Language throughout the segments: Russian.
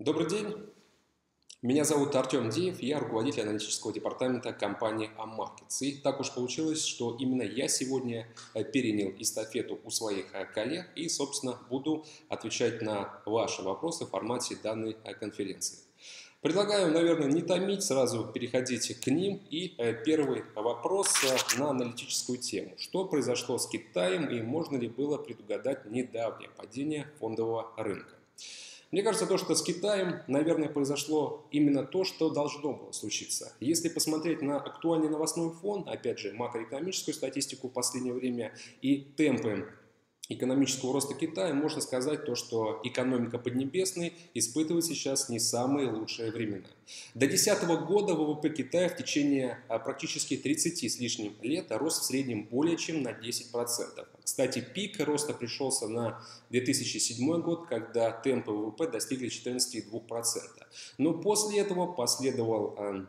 Добрый день. Меня зовут Артем Деев, я руководитель аналитического департамента компании Ammarkets. И так уж получилось, что именно я сегодня э, перенял эстафету у своих э, коллег и, собственно, буду отвечать на ваши вопросы в формате данной э, конференции. Предлагаю, наверное, не томить, сразу переходите к ним. И первый вопрос на аналитическую тему. Что произошло с Китаем и можно ли было предугадать недавнее падение фондового рынка? Мне кажется, то, что с Китаем, наверное, произошло именно то, что должно было случиться. Если посмотреть на актуальный новостной фон, опять же, макроэкономическую статистику в последнее время и темпы экономического роста Китая, можно сказать то, что экономика Поднебесной испытывает сейчас не самые лучшие времена. До 2010 года ВВП Китая в течение а, практически 30 с лишним лет рос в среднем более чем на 10%. Кстати, пик роста пришелся на 2007 год, когда темпы ВВП достигли 14,2%. Но после этого последовал а,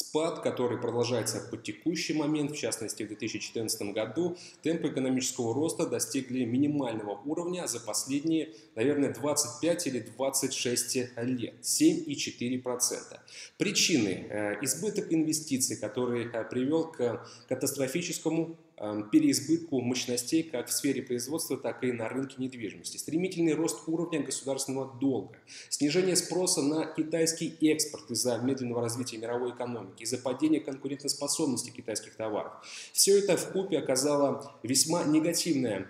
Спад, который продолжается по текущий момент, в частности в 2014 году, темпы экономического роста достигли минимального уровня за последние, наверное, 25 или 26 лет – 7,4%. Причины э, – избыток инвестиций, который э, привел к катастрофическому переизбытку мощностей как в сфере производства, так и на рынке недвижимости, стремительный рост уровня государственного долга, снижение спроса на китайский экспорт из-за медленного развития мировой экономики, из-за падения конкурентоспособности китайских товаров. Все это в купе оказало весьма негативное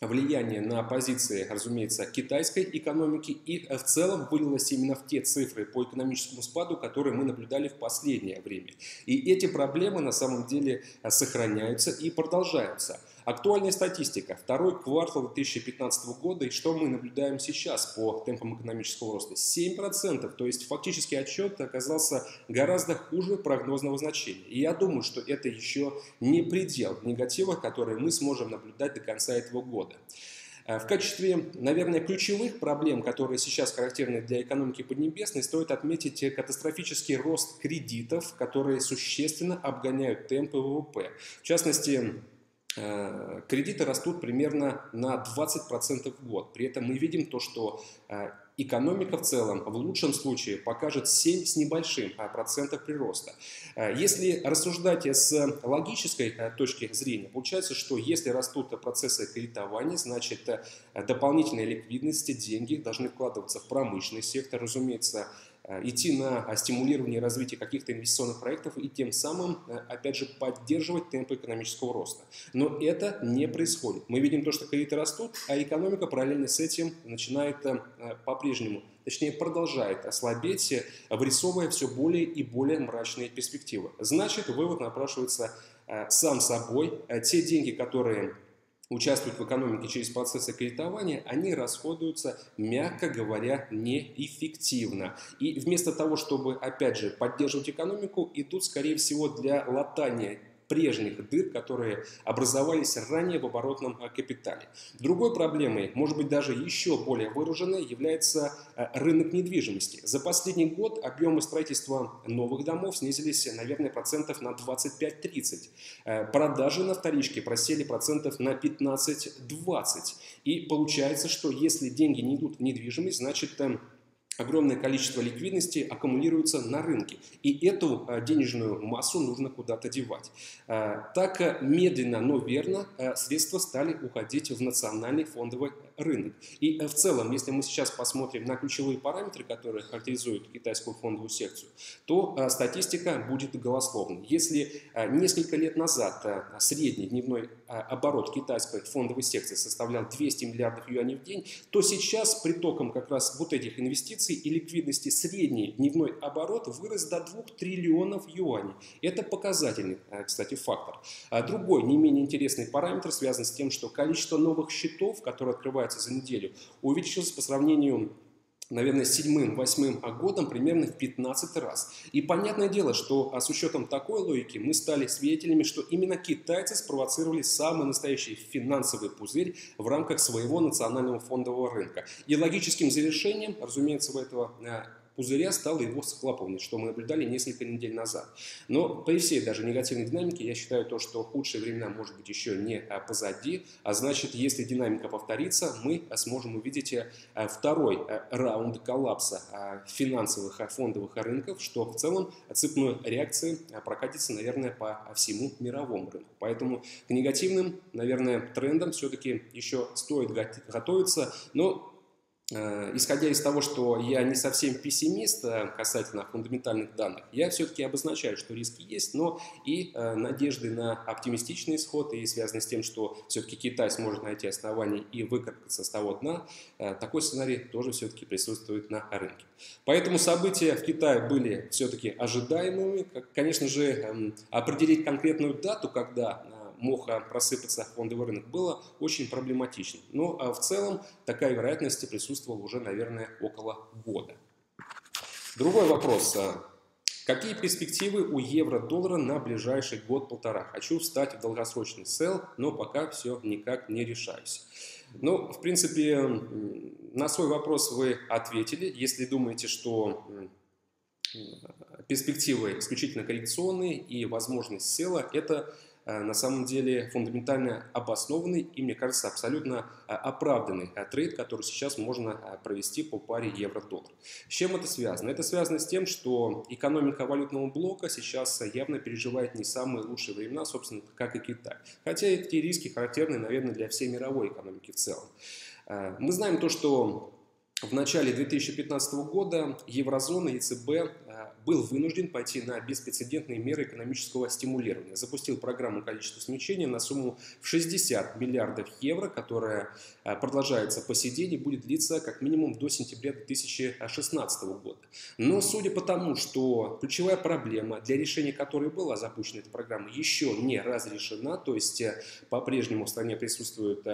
влияние на позиции, разумеется, китайской экономики и в целом вылилось именно в те цифры по экономическому спаду, которые мы наблюдали в последнее время. И эти проблемы на самом деле сохраняются и продолжаются. Актуальная статистика. Второй квартал 2015 года и что мы наблюдаем сейчас по темпам экономического роста? 7%. То есть фактически отчет оказался гораздо хуже прогнозного значения. И я думаю, что это еще не предел негатива, который мы сможем наблюдать до конца этого года. В качестве, наверное, ключевых проблем, которые сейчас характерны для экономики Поднебесной, стоит отметить катастрофический рост кредитов, которые существенно обгоняют темпы ВВП. В частности, Э, кредиты растут примерно на 20% в год. При этом мы видим то, что э, экономика в целом в лучшем случае покажет 7 с небольшим а, процентов прироста. Э, если рассуждать с логической точки зрения, получается, что если растут процессы кредитования, значит дополнительные ликвидности, деньги должны вкладываться в промышленный сектор, разумеется, Э, идти на стимулирование развития каких-то инвестиционных проектов и тем самым, э, опять же, поддерживать темпы экономического роста. Но это не происходит. Мы видим то, что кредиты растут, а экономика параллельно с этим начинает э, по-прежнему, точнее продолжает ослабеть, вырисовывая все более и более мрачные перспективы. Значит, вывод напрашивается сам собой. Те деньги, которые участвуют в экономике через процессы кредитования, они расходуются, мягко говоря, неэффективно. И вместо того, чтобы, опять же, поддерживать экономику, идут, скорее всего, для латания прежних дыр, которые образовались ранее в оборотном э, капитале. Другой проблемой, может быть даже еще более выраженной, является э, рынок недвижимости. За последний год объемы строительства новых домов снизились, наверное, процентов на 25-30. Э, продажи на вторичке просели процентов на 15-20. И получается, что если деньги не идут в недвижимость, значит огромное количество ликвидности аккумулируется на рынке. И эту а, денежную массу нужно куда-то девать. А, так а, медленно, но верно средства стали уходить в национальный фондовый рынок. И в целом, если мы сейчас посмотрим на ключевые параметры, которые характеризуют китайскую фондовую секцию, то статистика будет голословной. Если несколько лет назад средний дневной оборот китайской фондовой секции составлял 200 миллиардов юаней в день, то сейчас притоком как раз вот этих инвестиций и ликвидности средний дневной оборот вырос до 2 триллионов юаней. Это показательный, э, кстати, фактор. А другой, не менее интересный параметр связан с тем, что количество новых счетов, которые открываются за неделю, увеличилось по сравнению наверное, седьмым, восьмым годом примерно в 15 раз. И понятное дело, что а с учетом такой логики мы стали свидетелями, что именно китайцы спровоцировали самый настоящий финансовый пузырь в рамках своего национального фондового рынка. И логическим завершением, разумеется, в этого э, пузыря стало его схлапывание, что мы наблюдали несколько недель назад. Но при всей даже негативной динамике я считаю то, что худшие времена может быть еще не позади, а значит, если динамика повторится, мы сможем увидеть второй раунд коллапса финансовых фондовых рынков, что в целом цепной реакции прокатится, наверное, по всему мировому рынку. Поэтому к негативным, наверное, трендам все-таки еще стоит готовиться, но Э, исходя из того, что я не совсем пессимист э, касательно фундаментальных данных, я все-таки обозначаю, что риски есть, но и э, надежды на оптимистичный исход и связанные с тем, что все-таки Китай сможет найти основания и выкарабкаться с того дна, такой сценарий тоже все-таки присутствует на рынке. Поэтому события в Китае были все-таки ожидаемыми. Конечно же, эм, определить конкретную дату, когда мог просыпаться фондовый рынок, было очень проблематично. Но а, в целом такая вероятность присутствовала уже, наверное, около года. Другой вопрос. А, какие перспективы у евро-доллара на ближайший год-полтора? Хочу встать в долгосрочный сел, но пока все никак не решаюсь. Ну, в принципе, на свой вопрос вы ответили. Если думаете, что перспективы исключительно коррекционные и возможность села – это на самом деле фундаментально обоснованный и, мне кажется, абсолютно э, оправданный э, трейд, который сейчас можно провести по паре евро-доллар. С чем это связано? Это связано с тем, что экономика валютного блока сейчас явно переживает не самые лучшие времена, собственно, как и Китай. Хотя эти риски характерны, наверное, для всей мировой экономики в целом. Мы знаем то, что в начале 2015 года еврозона и ЦБ э, был вынужден пойти на беспрецедентные меры экономического стимулирования. Запустил программу количества смягчения на сумму в 60 миллиардов евро, которая э, продолжается по сей день и будет длиться как минимум до сентября 2016 года. Но судя по тому, что ключевая проблема, для решения которой была запущена эта программа, еще не разрешена, то есть э, по-прежнему в стране присутствует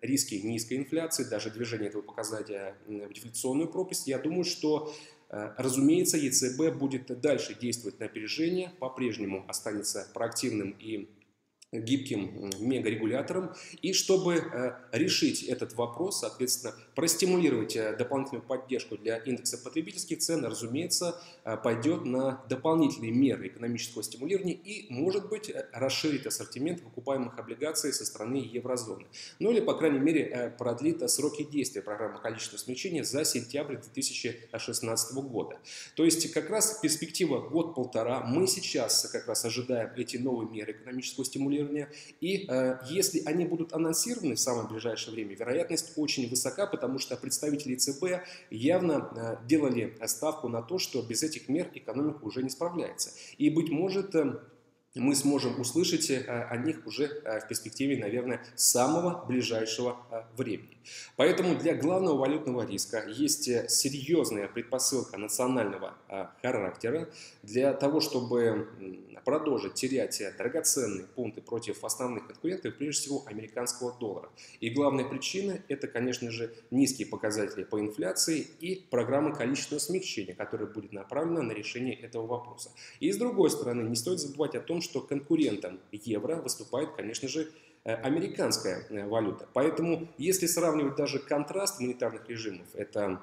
риски низкой инфляции, даже движение этого показателя в дефляционную пропасть, я думаю, что э, Разумеется, ЕЦБ будет дальше действовать на опережение, по-прежнему останется проактивным и гибким мегарегулятором. И чтобы э, решить этот вопрос, соответственно, простимулировать э, дополнительную поддержку для индекса потребительских цен, разумеется, э, пойдет на дополнительные меры экономического стимулирования и, может быть, расширит ассортимент выкупаемых облигаций со стороны еврозоны. Ну или, по крайней мере, продлит сроки действия программы количества смягчения за сентябрь 2016 года. То есть как раз перспектива год-полтора. Мы сейчас как раз ожидаем эти новые меры экономического стимулирования регулирования. И э, если они будут анонсированы в самое ближайшее время, вероятность очень высока, потому что представители ЦБ явно э, делали ставку на то, что без этих мер экономика уже не справляется. И, быть может, э, мы сможем услышать э, о них уже э, в перспективе, наверное, самого ближайшего э, времени. Поэтому для главного валютного риска есть серьезная предпосылка национального характера для того, чтобы продолжить терять драгоценные пункты против основных конкурентов, прежде всего американского доллара. И главная причина – это, конечно же, низкие показатели по инфляции и программа количественного смягчения, которая будет направлена на решение этого вопроса. И с другой стороны, не стоит забывать о том, что конкурентом евро выступает, конечно же, э, американская э, валюта. Поэтому, если сравнивать даже контраст монетарных режимов, это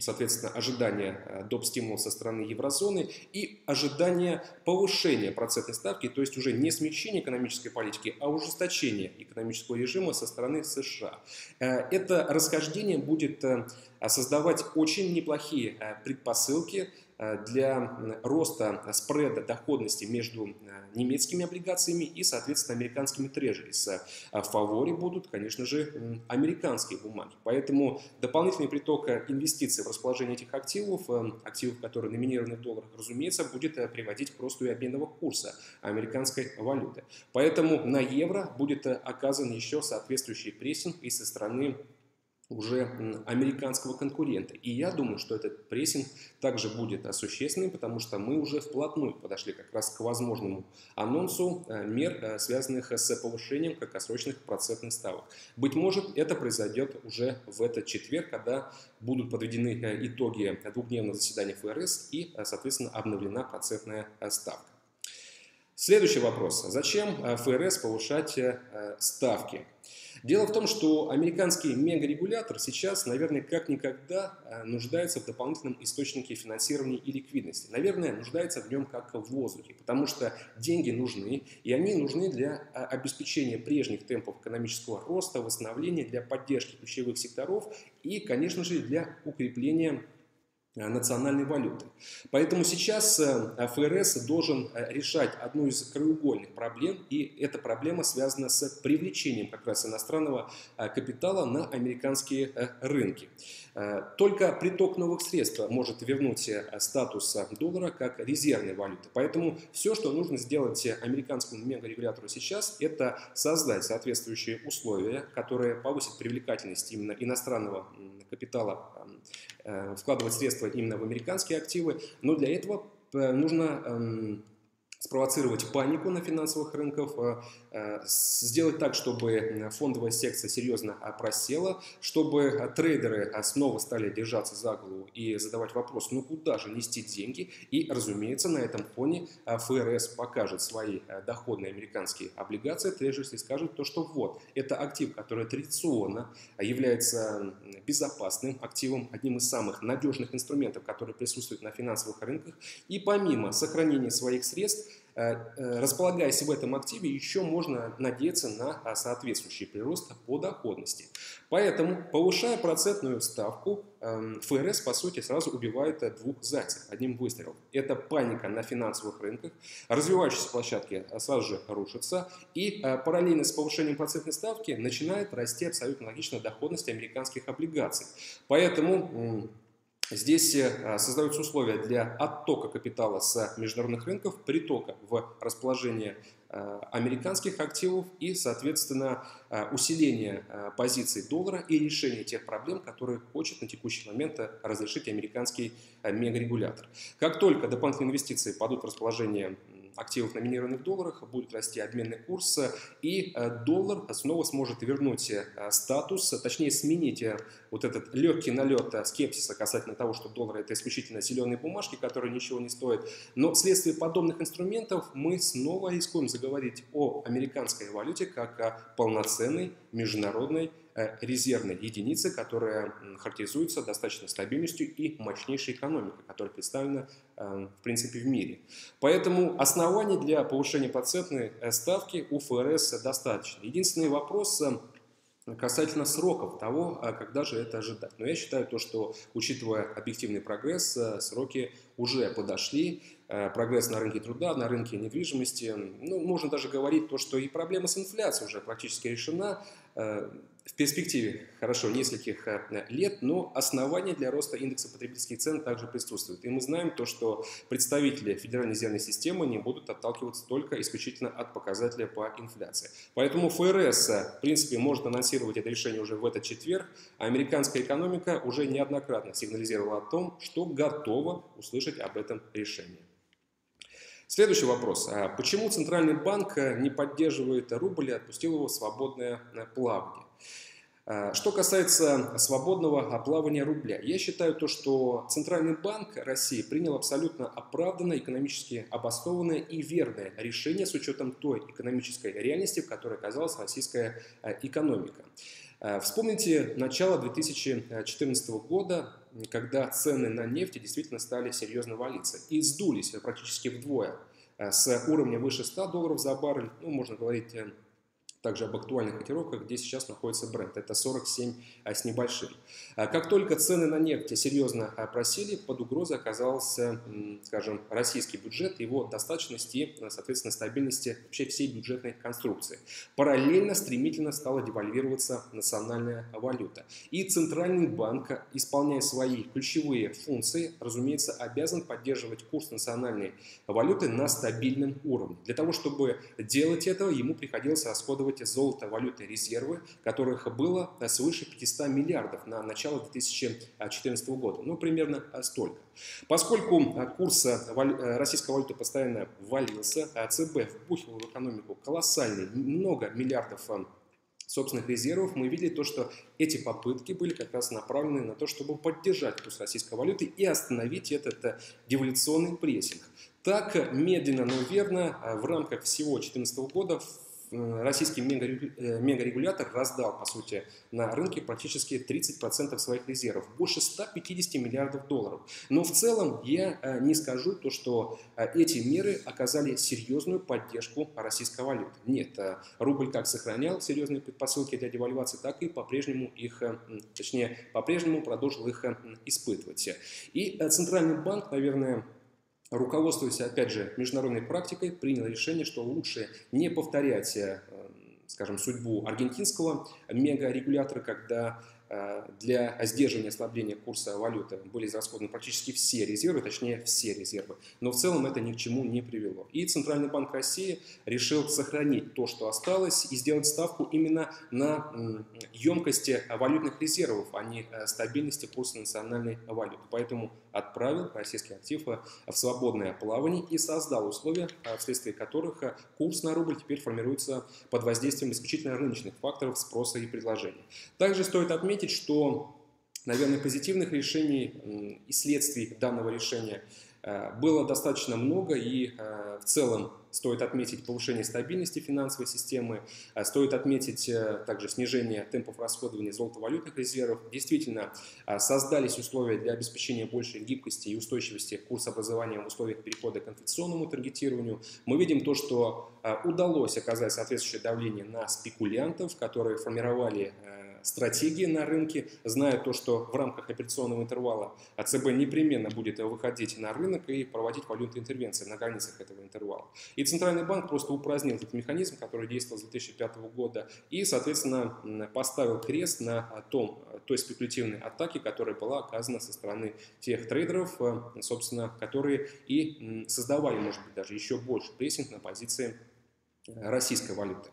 соответственно, ожидание э, доп. стимула со стороны еврозоны и ожидание повышения процентной ставки, то есть уже не смягчение экономической политики, а ужесточение экономического режима со стороны США. Это расхождение будет создавать очень неплохие предпосылки Э, для роста спреда доходности между э, немецкими облигациями и, соответственно, американскими трежерис. В фаворе будут, конечно же, американские бумаги. Поэтому дополнительный приток инвестиций в расположение этих активов, э, активов, которые номинированы в долларах, разумеется, будет приводить к росту и обменного курса американской валюты. Поэтому на евро будет оказан еще соответствующий прессинг и со стороны уже американского конкурента. И я думаю, что этот прессинг также будет существенным, потому что мы уже вплотную подошли как раз к возможному анонсу э, мер, э, связанных с повышением краткосрочных процентных ставок. Быть может, это произойдет уже в этот четверг, когда будут подведены э, итоги двухдневного заседания ФРС и, соответственно, обновлена процентная ставка. Следующий вопрос. Зачем ФРС повышать ставки? Дело в том, что американский мегарегулятор сейчас, наверное, как никогда э, нуждается в дополнительном источнике финансирования и ликвидности. Наверное, нуждается в нем как в воздухе, потому что деньги нужны, и они нужны для э, обеспечения прежних темпов экономического роста, восстановления, для поддержки ключевых секторов и, конечно же, для укрепления национальной валюты. Поэтому сейчас э, ФРС должен э, решать одну из краеугольных проблем, и эта проблема связана с привлечением как раз иностранного капитала на американские рынки. Только приток новых средств может вернуть статус доллара как резервной валюты. Поэтому все, что нужно сделать американскому мегарегулятору сейчас, это создать соответствующие условия, которые повысят привлекательность именно иностранного капитала Э, вкладывать средства именно в американские активы, но для этого э, нужно эм, спровоцировать панику на финансовых рынках, э, э, сделать так, чтобы фондовая секция серьезно просела, чтобы трейдеры снова стали держаться за голову и задавать вопрос, ну куда же нести деньги? И, разумеется, на этом фоне э, ФРС покажет свои доходные американские облигации, трежерс и скажет то, что вот, это актив, который традиционно является безопасным активом, одним из самых надежных инструментов, которые присутствуют на финансовых рынках, и помимо сохранения своих средств, Э, э, располагаясь в этом активе, еще можно надеяться на а, соответствующий прирост по доходности. Поэтому, повышая процентную ставку, эм, ФРС, по сути, сразу убивает э, двух зайцев одним выстрелом. Это паника на финансовых рынках, развивающиеся площадки сразу же рушатся, и параллельно с повышением процентной ставки начинает расти абсолютно логично доходность американских облигаций. Поэтому Здесь э, создаются условия для оттока капитала с международных рынков, притока в расположение э, американских активов и, соответственно, э, усиление позиций доллара и решение тех проблем, которые хочет на текущий момент разрешить американский мегарегулятор. Как только дополнительные инвестиции падут в расположение активов номинированных долларах, будет расти обменный курс, и э, доллар снова сможет вернуть э, статус, точнее сменить э, вот этот легкий налет скепсиса касательно того, что доллар это исключительно зеленые бумажки, которые ничего не стоят. Но вследствие подобных инструментов мы снова рискуем заговорить о американской валюте как о полноценной международной резервной единицы, которая характеризуется достаточно стабильностью и мощнейшей экономикой, которая представлена э, в принципе в мире. Поэтому оснований для повышения процентной э, ставки у ФРС достаточно. Единственный вопрос касательно сроков того, когда же это ожидать. Но я считаю то, что учитывая объективный прогресс, сроки уже подошли. Прогресс на рынке труда, на рынке недвижимости. Ну, можно даже говорить то, что и проблема с инфляцией уже практически решена в перспективе, хорошо, нескольких э, лет, но основания для роста индекса потребительских цен также присутствуют. И мы знаем то, что представители Федеральной резервной системы не будут отталкиваться только исключительно от показателя по инфляции. Поэтому ФРС, э, в принципе, может анонсировать это решение уже в этот четверг, а американская экономика уже неоднократно сигнализировала о том, что готова услышать об этом решении. Следующий вопрос. А почему Центральный банк э, не поддерживает рубль и отпустил его в свободное плавание? А, что касается свободного плавания рубля, я считаю то, что Центральный банк России принял абсолютно оправданное, экономически обоснованное и верное решение с учетом той экономической реальности, в которой оказалась российская а, экономика. А, вспомните начало 2014 года, когда цены на нефть действительно стали серьезно валиться и сдулись практически вдвое с уровня выше 100 долларов за баррель, ну, можно говорить э, также об актуальных котировках, где сейчас находится бренд. Это 47 а, с небольшим. А как только цены на нефть серьезно а, просели, под угрозой оказался, скажем, российский бюджет, его достаточности и, соответственно, стабильности вообще всей бюджетной конструкции. Параллельно стремительно стала девальвироваться национальная валюта. И Центральный банк, исполняя свои ключевые функции, разумеется, обязан поддерживать курс национальной валюты на стабильном уровне. Для того, чтобы делать этого, ему приходилось расходовать эти золото, валюты, резервы, которых было свыше 500 миллиардов на начало 2014 года. Ну, примерно столько. Поскольку курс российской валюты постоянно валился, ЦБ впухивал в экономику колоссальные, много миллиардов собственных резервов, мы видели то, что эти попытки были как раз направлены на то, чтобы поддержать курс российской валюты и остановить этот девалюционный прессинг. Так, медленно, но верно, в рамках всего 2014 года российский мегарегулятор раздал, по сути, на рынке практически 30% своих резервов, больше 150 миллиардов долларов. Но в целом я не скажу то, что эти меры оказали серьезную поддержку российской валюты. Нет, рубль как сохранял серьезные предпосылки для девальвации, так и по-прежнему их, точнее, по-прежнему продолжил их испытывать. И Центральный банк, наверное, руководствуясь, опять же, международной практикой, принял решение, что лучше не повторять, э, скажем, судьбу аргентинского мегарегулятора, когда Э, для сдерживания ослабления курса валюты были израсходованы практически все резервы, точнее все резервы. Но в целом это ни к чему не привело. И Центральный банк России решил сохранить то, что осталось, и сделать ставку именно на емкости валютных резервов, а не э, стабильности курса национальной валюты. Поэтому отправил российские активы в свободное плавание и создал условия, э, вследствие которых курс на рубль теперь формируется под воздействием исключительно рыночных факторов спроса и предложения. Также стоит отметить, что, наверное, позитивных решений и следствий данного решения э, было достаточно много, и э, в целом стоит отметить повышение стабильности финансовой системы, э, стоит отметить также снижение темпов расходования золотовалютных резервов. Действительно, создались условия для обеспечения большей гибкости и устойчивости курса образования в условиях перехода к инфляционному таргетированию. Мы видим то, что удалось оказать соответствующее давление на спекулянтов, которые формировали стратегии на рынке, зная то, что в рамках операционного интервала ЦБ непременно будет выходить на рынок и проводить валютные интервенции на границах этого интервала. И Центральный банк просто упразднил этот механизм, который действовал с 2005 года, и, соответственно, поставил крест на том, той спекулятивной атаке, которая была оказана со стороны тех трейдеров, собственно, которые и создавали, может быть, даже еще больше прессинг на позиции российской валюты.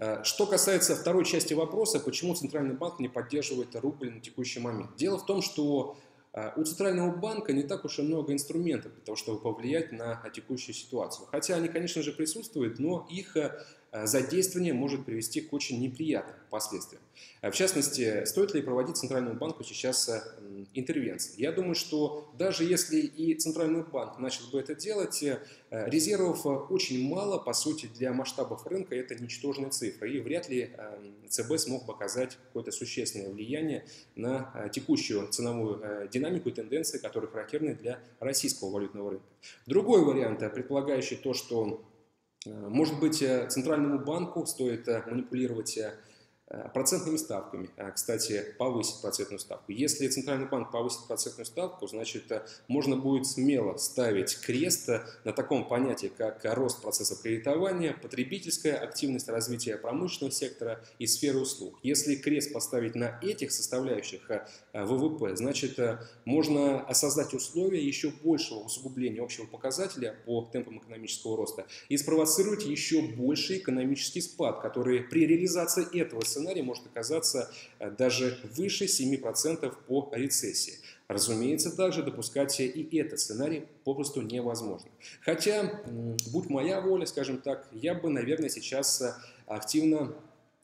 Э, что касается второй части вопроса, почему Центральный банк не поддерживает рубль на текущий момент. Дело в том, что э, у Центрального банка не так уж и много инструментов для того, чтобы повлиять на текущую ситуацию. Хотя они, конечно же, присутствуют, но их э, задействование может привести к очень неприятным последствиям. В частности, стоит ли проводить Центральному банку сейчас интервенции? Я думаю, что даже если и Центральный банк начал бы это делать, Э, резервов э, очень мало, по сути, для масштабов рынка это ничтожная цифра, и вряд ли ЦБ смог бы оказать какое-то существенное влияние на э, текущую ценовую динамику и тенденции, которые характерны для российского валютного рынка. Другой вариант, предполагающий то, что, может быть, Центральному банку стоит манипулировать Э, процентными ставками. А, кстати, повысить процентную ставку. Если Центральный банк повысит процентную ставку, значит, э, можно будет смело ставить крест э, на таком понятии, как рост процесса кредитования, потребительская активность развития промышленного сектора и сферы услуг. Если крест поставить на этих составляющих ВВП, значит, можно создать условия еще большего усугубления общего показателя по темпам экономического роста и спровоцировать еще больший экономический спад, который при реализации этого сценария сценарий может оказаться э, даже выше 7% по рецессии. Разумеется, также допускать и этот сценарий попросту невозможно. Хотя, будь моя воля, скажем так, я бы, наверное, сейчас э, активно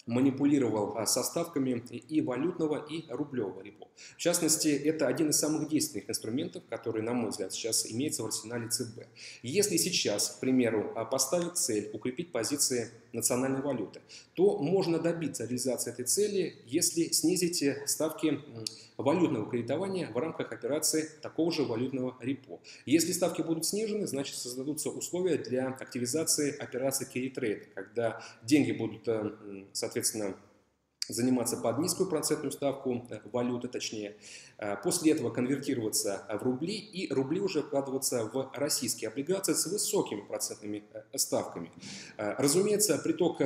манипулировал а, составками и валютного, и рублевого репо. В частности, это один из самых действенных инструментов, который, на мой взгляд, сейчас имеется в арсенале ЦБ. Если сейчас, к примеру, поставить цель укрепить позиции национальной валюты, то можно добиться реализации этой цели, если снизить ставки валютного кредитования в рамках операции такого же валютного репо. Если ставки будут снижены, значит создадутся условия для активизации операции carry когда деньги будут, э, соответственно, заниматься под низкую процентную ставку э, валюты, точнее, Э, после этого конвертироваться в рубли и рубли уже вкладываться в российские облигации с высокими процентными э, ставками. Э, разумеется, приток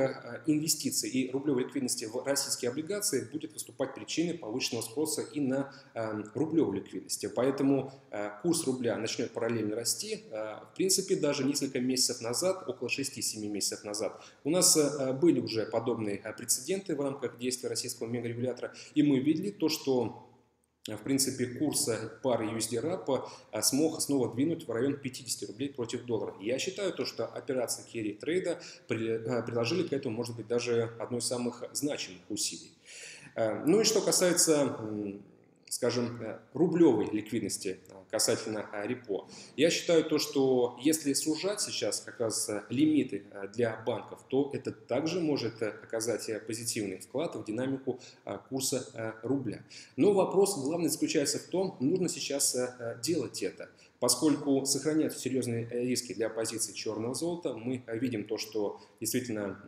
инвестиций и рублевой ликвидности в российские облигации будет выступать причиной повышенного спроса и на рублевой ликвидности. Поэтому курс рубля начнет параллельно расти. В принципе, даже несколько месяцев назад, около 6-7 месяцев назад, у нас были уже подобные прецеденты в рамках действия российского мегарегулятора, и мы видели то, что в принципе, курс пары USD-RAP а, смог снова двинуть в район 50 рублей против доллара. Я считаю то, что операции керри трейда приложили к этому, может быть, даже одно из самых значимых усилий. Ну и что касается скажем, рублевой ликвидности касательно репо. Я считаю то, что если сужать сейчас как раз лимиты для банков, то это также может оказать позитивный вклад в динамику курса рубля. Но вопрос главный заключается в том, нужно сейчас делать это. Поскольку сохраняются серьезные риски для позиции черного золота, мы видим то, что действительно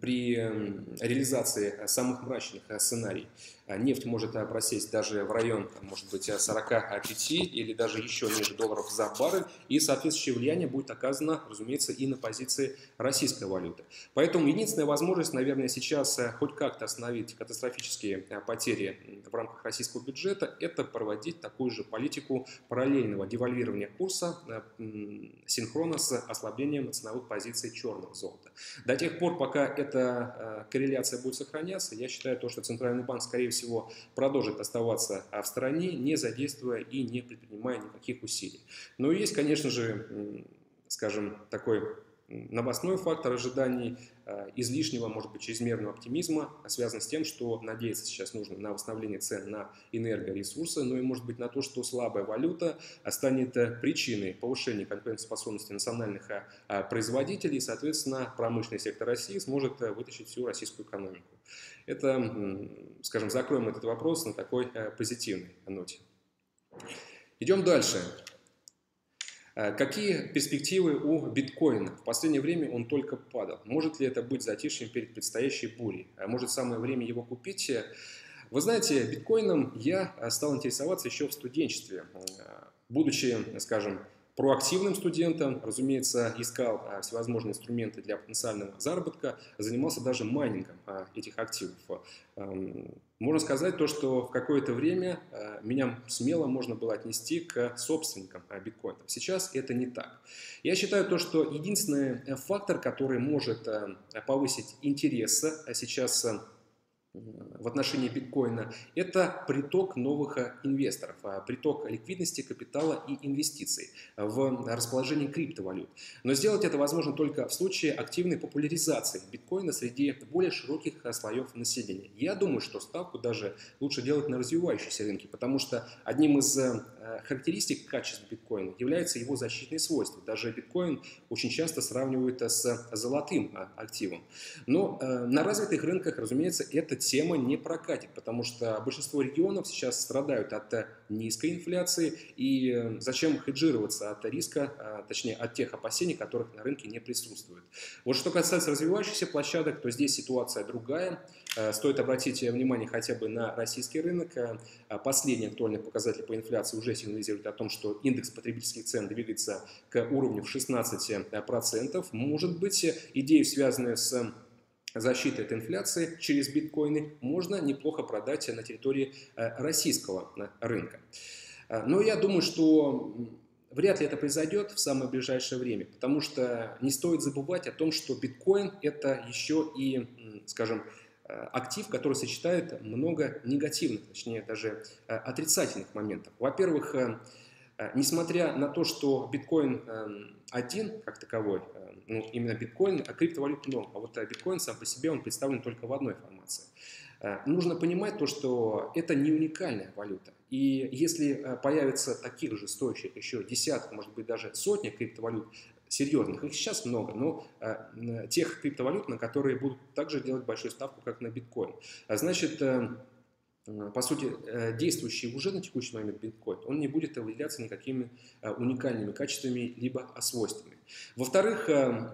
при реализации самых мрачных сценариев нефть может э, просесть даже в район, может быть, 45 или даже еще ниже долларов за баррель, и соответствующее влияние будет оказано, разумеется, и на позиции российской валюты. Поэтому единственная возможность, наверное, сейчас э, хоть как-то остановить катастрофические э, потери в рамках российского бюджета, это проводить такую же политику параллельного девальвирования курса синхронно с ослаблением ценовых позиций черного золота. До тех пор, пока эта корреляция будет сохраняться, я считаю то, что Центральный банк, скорее всего, продолжит оставаться в стороне, не задействуя и не предпринимая никаких усилий. Но есть, конечно же, скажем, такой новостной фактор ожиданий э, излишнего, может быть, чрезмерного оптимизма связан с тем, что надеяться сейчас нужно на восстановление цен на энергоресурсы, но и, может быть, на то, что слабая валюта станет э, причиной повышения конкурентоспособности национальных э, производителей, и, соответственно, промышленный сектор России сможет вытащить всю российскую экономику. Это, скажем, закроем этот вопрос на такой позитивной ноте. Идем дальше. Э, какие перспективы у биткоина? В последнее время он только падал. Может ли это быть затишьем перед предстоящей бурей? А может самое время его купить? Вы знаете, биткоином я стал интересоваться еще в студенчестве. Э, будучи, скажем, проактивным студентом, разумеется, искал а, всевозможные инструменты для потенциального заработка, занимался даже майнингом а, этих активов. Можно сказать то, что в какое-то время а, меня смело можно было отнести к собственникам биткоинов. Сейчас это не так. Я считаю то, что единственный э, фактор, который может повысить интерес э, сейчас в отношении биткоина, это приток новых э, инвесторов, а, приток ликвидности, капитала и инвестиций в расположение криптовалют. Но сделать это возможно только в случае активной популяризации биткоина среди более широких э, слоев населения. Я думаю, что ставку даже лучше делать на развивающиеся рынки, потому что одним из э, характеристик качества биткоина является его защитные свойства. Даже биткоин очень часто сравнивают с золотым активом. Но на развитых рынках, разумеется, это тема не прокатит, потому что большинство регионов сейчас страдают от э, низкой инфляции, и э, зачем хеджироваться от риска, а, точнее от тех опасений, которых на рынке не присутствует. Вот что касается развивающихся площадок, то здесь ситуация другая. Э, стоит обратить внимание хотя бы на российский рынок. Последний актуальный показатель по инфляции уже сигнализирует о том, что индекс потребительских цен двигается к уровню в 16%. Может быть, идеи, связанные с защиты от инфляции через биткоины можно неплохо продать на территории э, российского э, рынка. Э, но я думаю, что вряд ли это произойдет в самое ближайшее время, потому что не стоит забывать о том, что биткоин это еще и, скажем, актив, который сочетает много негативных, точнее даже отрицательных моментов. Во-первых, несмотря на то, что биткоин эм, один как таковой, ну, именно биткоин, а криптовалют много. А вот э, биткоин сам по себе, он представлен только в одной формации. Э, нужно понимать то, что это не уникальная валюта. И если э, появится таких же стоящих еще десяток, может быть даже сотни криптовалют, серьезных, их сейчас много, но тех криптовалют, на которые будут также делать большую ставку, как на биткоин. Значит, по сути, действующий уже на текущий момент биткоин, он не будет выделяться никакими уникальными качествами либо свойствами. Во-вторых, э,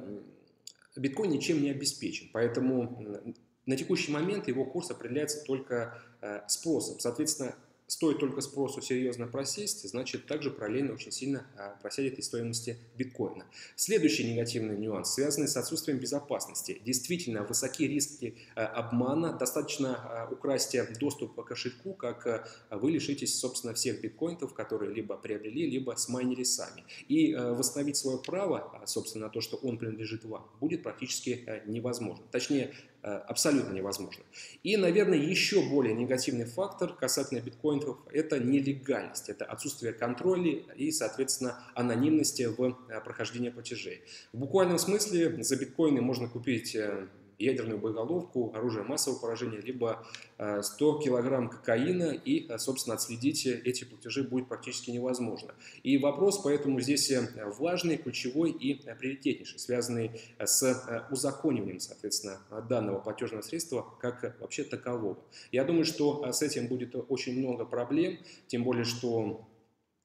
биткоин ничем не обеспечен, поэтому на текущий момент его курс определяется только э, спросом. Соответственно, стоит только спросу серьезно просесть, значит также параллельно очень сильно а, просядет и стоимости биткоина. Следующий негативный нюанс, связанный с отсутствием безопасности. Действительно, высокие риски а, обмана, достаточно а, украсть доступ к кошельку, как вы лишитесь, собственно, всех биткоинов, которые либо приобрели, либо смайнили сами. И восстановить свое право, собственно, на то, что он принадлежит вам, будет практически невозможно. Точнее, абсолютно невозможно. И, наверное, еще более негативный фактор касательно биткоинов – это нелегальность, это отсутствие контроля и, соответственно, анонимности в э, прохождении платежей. В буквальном смысле за биткоины можно купить э, ядерную боеголовку, оружие массового поражения, либо 100 килограмм кокаина, и, собственно, отследить эти платежи будет практически невозможно. И вопрос поэтому здесь важный, ключевой и приоритетнейший, связанный с узакониванием, соответственно, данного платежного средства как вообще такового. Я думаю, что с этим будет очень много проблем, тем более, что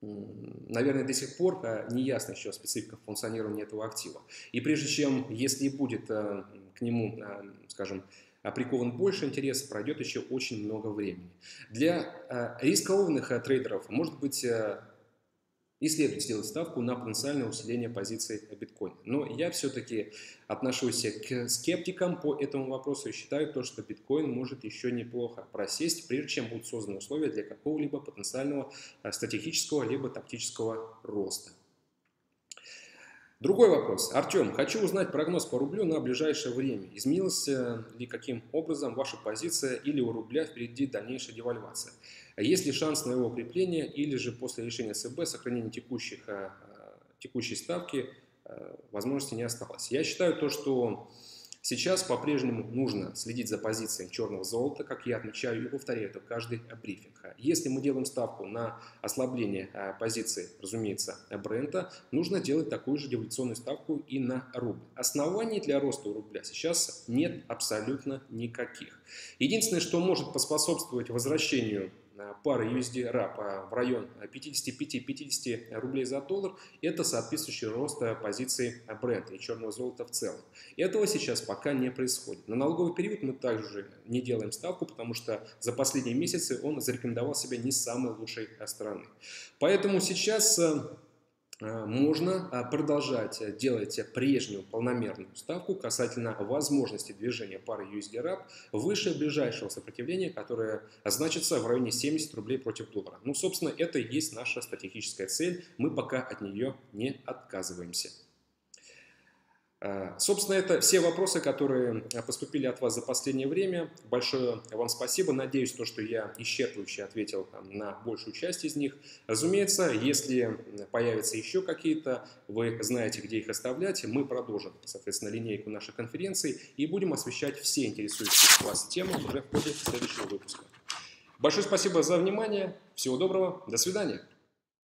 наверное, до сих пор э, не ясно еще специфика функционирования этого актива. И прежде чем, если будет э, к нему, э, скажем, прикован больше интереса, пройдет еще очень много времени. Для рискованных трейдеров может быть и следует сделать ставку на потенциальное усиление позиций биткоина. Но я все-таки отношусь к скептикам по этому вопросу и считаю то, что биткоин может еще неплохо просесть, прежде чем будут созданы условия для какого-либо потенциального э, стратегического либо тактического роста. Другой вопрос. Артем, хочу узнать прогноз по рублю на ближайшее время. Изменилась э, ли каким образом ваша позиция или у рубля впереди дальнейшая девальвация? Есть ли шанс на его укрепление или же после решения ЦБ сохранения текущих, э, текущей ставки э, возможности не осталось? Я считаю то, что Сейчас по-прежнему нужно следить за позицией черного золота, как я отмечаю и повторяю это каждый брифинг. Если мы делаем ставку на ослабление а, позиции, разумеется, бренда, нужно делать такую же девальвационную ставку и на рубль. Оснований для роста рубля сейчас нет абсолютно никаких. Единственное, что может поспособствовать возвращению пары USD RAP в район 55-50 рублей за доллар, это соответствующий рост позиции бренда и черного золота в целом. Этого сейчас пока не происходит. На налоговый период мы также не делаем ставку, потому что за последние месяцы он зарекомендовал себя не самой лучшей стороны. Поэтому сейчас э, Э, можно э, продолжать э, делать прежнюю полномерную ставку касательно возможности движения пары USD-RAP выше ближайшего сопротивления, которое значится в районе 70 рублей против доллара. Ну, собственно, это и есть наша стратегическая цель. Мы пока от нее не отказываемся. Э, собственно, это все вопросы, которые э, поступили от вас за последнее время. Большое вам спасибо. Надеюсь, то, что я исчерпывающе ответил на большую часть из них. Разумеется, если появятся еще какие-то, вы знаете, где их оставлять, мы продолжим, соответственно, линейку нашей конференции и будем освещать все интересующие вас темы уже в ходе следующего выпуска. Большое спасибо за внимание. Всего доброго. До свидания.